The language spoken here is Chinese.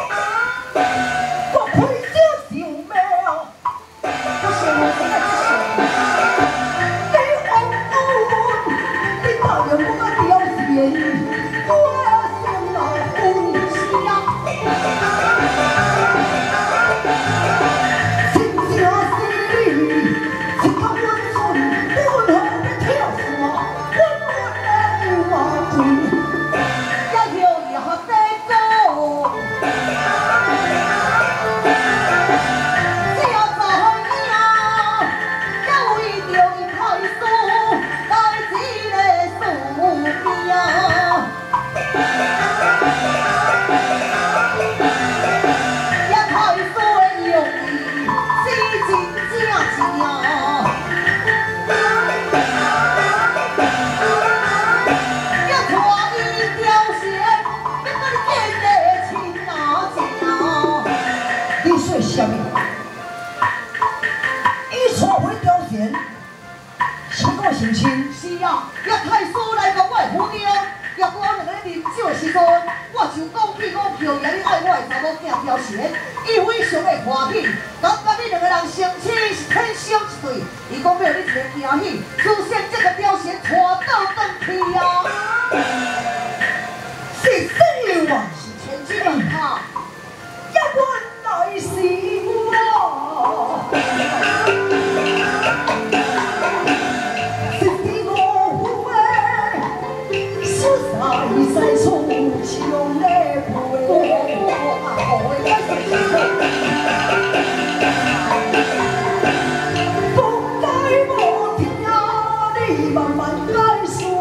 Oh, 我成亲。是啊，叶太师来到我的府中，叶我两个咧饮酒的时阵，我就讲起我票爷你爱我的查某囝表现，伊非常的。欢喜，感觉你两个人成亲是天生一对。伊讲要你一个惊喜，出现这个表现带到转去啊。慢慢解说。